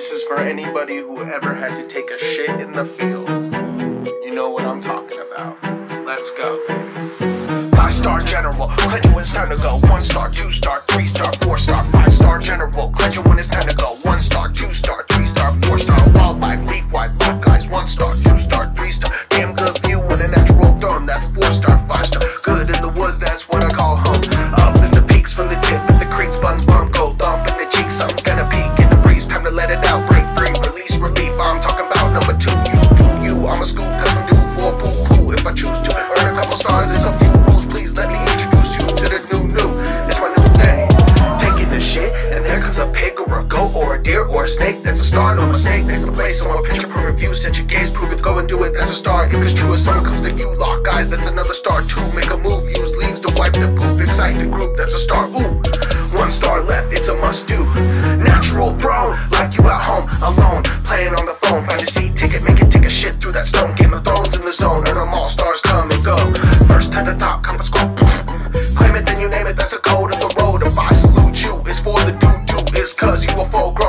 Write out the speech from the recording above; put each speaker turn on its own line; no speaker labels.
This is for anybody who ever had to take a shit in the field. You know what I'm talking about. Let's go, baby. Five star general, you when it's time to go. One star, two star, three star, four star, five star general, you when it's time to go. One star, two star, three star, four star, wildlife, leaf wide, lock guys, one star, two couple stars a few rules. Please let me introduce you to the new new. It's my new thing. Taking the shit, and there comes a pig or a goat or a deer or a snake. That's a star, no mistake. There's a place. So a picture proof review. Set your gaze, prove it. Go and do it. That's a star. If it's true, if someone comes to you, lock eyes. That's another star. Two, make a move. Use leaves to wipe the poop. Excite the group. That's a star. Ooh. One star left, it's a must do. Natural throne, like you at home, alone, playing on the phone. Find a seat, ticket, make it take a shit through that stone in the zone, and I'm all stars come and go. First to the top, compass let's go. Claim it, then you name it, that's the code of the road. If I salute you, it's for the dude, do it's cause you a folk.